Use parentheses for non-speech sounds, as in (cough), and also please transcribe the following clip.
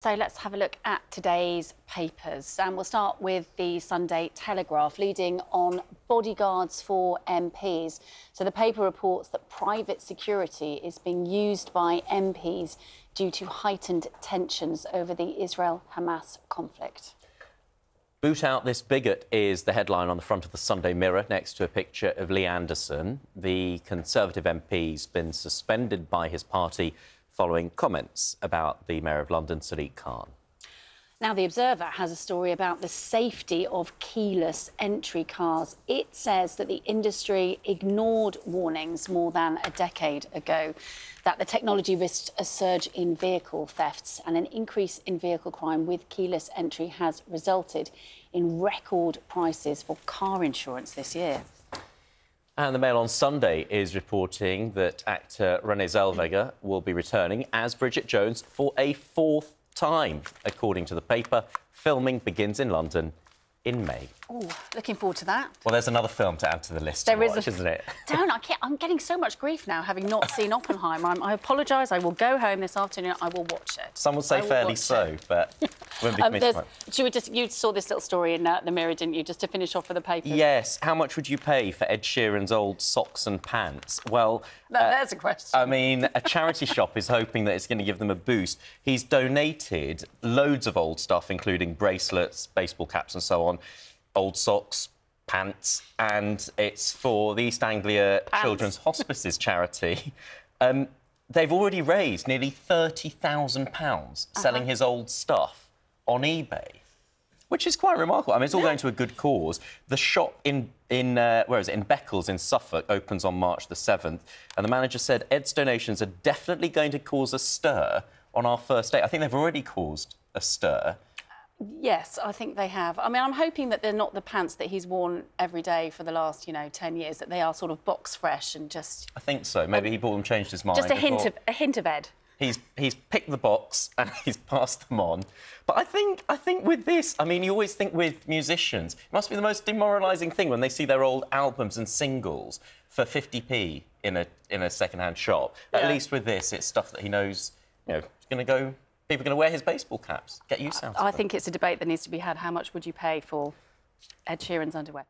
So let's have a look at today's papers. And we'll start with the Sunday Telegraph, leading on bodyguards for MPs. So the paper reports that private security is being used by MPs due to heightened tensions over the Israel Hamas conflict. Boot out this bigot is the headline on the front of the Sunday Mirror next to a picture of Lee Anderson. The Conservative MP's been suspended by his party following comments about the Mayor of London, Sadiq Khan. Now, The Observer has a story about the safety of keyless entry cars. It says that the industry ignored warnings more than a decade ago that the technology risked a surge in vehicle thefts and an increase in vehicle crime with keyless entry has resulted in record prices for car insurance this year. And the Mail on Sunday is reporting that actor Renee Zellweger will be returning as Bridget Jones for a fourth time. According to the paper, filming begins in London in May. Oh, looking forward to that. Well, there's another film to add to the list. There to watch, is, a... isn't it? (laughs) Don't I? I'm getting so much grief now, having not (laughs) seen Oppenheimer. I'm, i apologise. I will go home this afternoon. I will watch it. Some would say fairly so, it. but (laughs) um, you just you saw this little story in uh, the Mirror, didn't you? Just to finish off for the paper. Yes. How much would you pay for Ed Sheeran's old socks and pants? Well, no, uh, there's a question. I mean, a charity (laughs) shop is hoping that it's going to give them a boost. He's donated loads of old stuff, including bracelets, baseball caps, and so on old socks, pants, and it's for the East Anglia pants. Children's Hospices (laughs) charity. Um, they've already raised nearly £30,000 uh-huh. selling his old stuff on eBay. Which is quite remarkable. I mean, it's all going to a good cause. The shop in in uh, where is it in Beccles in Suffolk opens on March the seventh, and the manager said Ed's donations are definitely going to cause a stir on our first day. I think they've already caused a stir. Yes, I think they have. I mean, I'm hoping that they're not the pants that he's worn every day for the last, you know, 10 years, that they are sort of box fresh and just... I think so. Maybe um, he bought them, changed his mind. Just a hint, of, a hint of Ed. He's, he's picked the box and (laughs) he's passed them on. But I think, I think with this, I mean, you always think with musicians, it must be the most demoralising thing when they see their old albums and singles for 50p in a, in a second-hand shop. Yeah. At least with this, it's stuff that he knows, you know, going to go people are going to wear his baseball caps. Get use out I think it's a debate that needs to be had. How much would you pay for Ed Sheeran's underwear?